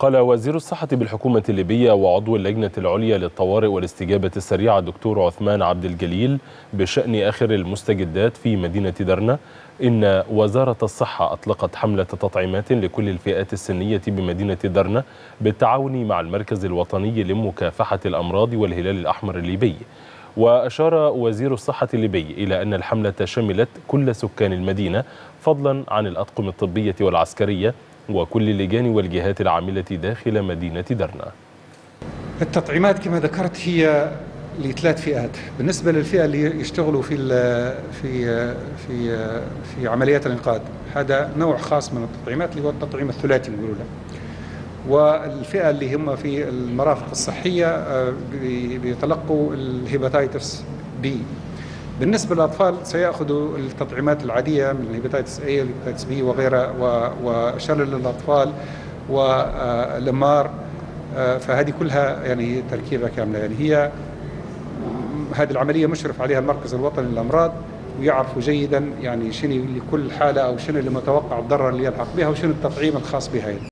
قال وزير الصحة بالحكومة الليبية وعضو اللجنة العليا للطوارئ والاستجابة السريعة الدكتور عثمان عبد الجليل بشأن آخر المستجدات في مدينة درنة إن وزارة الصحة أطلقت حملة تطعيمات لكل الفئات السنية بمدينة درنة بالتعاون مع المركز الوطني لمكافحة الأمراض والهلال الأحمر الليبي. وأشار وزير الصحة الليبي إلى أن الحملة شملت كل سكان المدينة فضلا عن الأطقم الطبية والعسكرية. وكل اللجان والجهات العاملة داخل مدينة درنا. التطعيمات كما ذكرت هي لثلاث فئات. بالنسبة للفئة اللي يشتغلوا في في في في عمليات الإنقاذ هذا نوع خاص من التطعيمات اللي هو التطعيم الثلاثي بيقولوا له. والفئة اللي هم في المرافق الصحية بيتلقوا الهيباتيتس B. بالنسبة للأطفال سيأخذوا التطعيمات العادية من ال Hepatitis A وال Hepatitis B وغيرها وشلل الأطفال وال MMR فهذه كلها يعني تركيبة كاملة. يعني هي هذه العملية مشرف عليها المركز الوطني للأمراض ويعرفوا جيدا يعني شنو لكل حالة أو شنو اللي متوقع الضرر اللي يلحق بها وشنو التطعيم الخاص بها